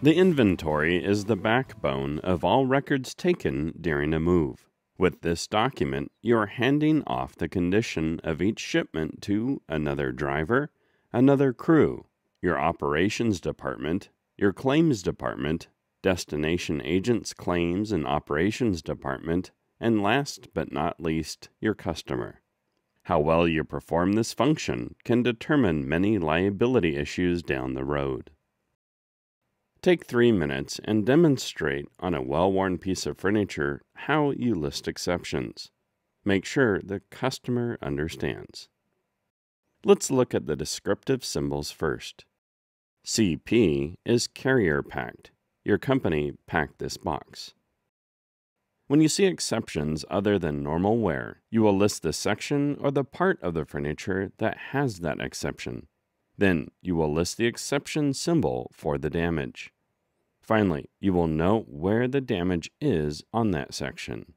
The inventory is the backbone of all records taken during a move. With this document, you are handing off the condition of each shipment to another driver, another crew, your operations department, your claims department, destination agents claims and operations department, and last but not least, your customer. How well you perform this function can determine many liability issues down the road. Take three minutes and demonstrate on a well worn piece of furniture how you list exceptions. Make sure the customer understands. Let's look at the descriptive symbols first. CP is carrier packed. Your company packed this box. When you see exceptions other than normal wear, you will list the section or the part of the furniture that has that exception. Then you will list the exception symbol for the damage. Finally, you will note where the damage is on that section.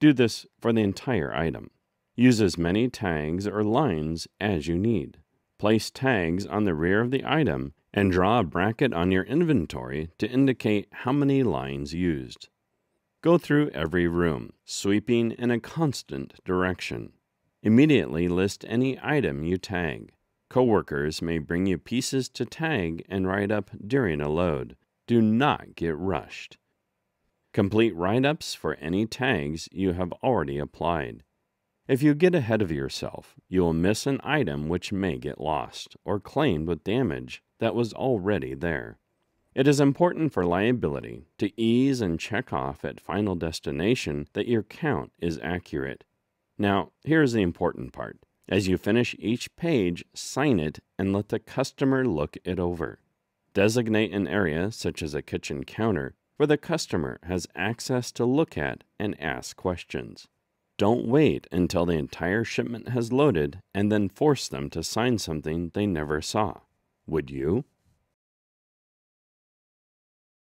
Do this for the entire item. Use as many tags or lines as you need. Place tags on the rear of the item and draw a bracket on your inventory to indicate how many lines used. Go through every room, sweeping in a constant direction. Immediately list any item you tag. Coworkers may bring you pieces to tag and write up during a load. Do not get rushed. Complete write ups for any tags you have already applied. If you get ahead of yourself, you will miss an item which may get lost or claimed with damage that was already there. It is important for liability to ease and check off at final destination that your count is accurate. Now, here's the important part. As you finish each page, sign it and let the customer look it over. Designate an area, such as a kitchen counter, where the customer has access to look at and ask questions. Don't wait until the entire shipment has loaded and then force them to sign something they never saw. Would you?